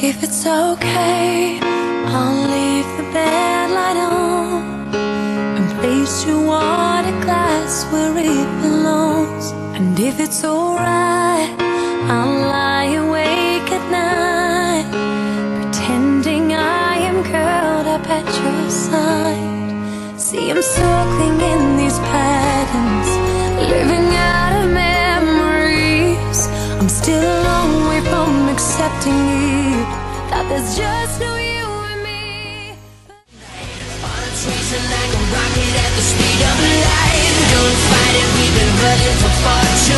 If it's okay, I'll leave the bed light on and place your water glass where it belongs. And if it's alright, I'll lie awake at night, pretending I am curled up at your side. See, I'm circling in these patterns, living out of memories. I'm still accepting it that there's just no you and me. On a Chasing like a rocket at the speed of light Don't fight it, we've been running for far too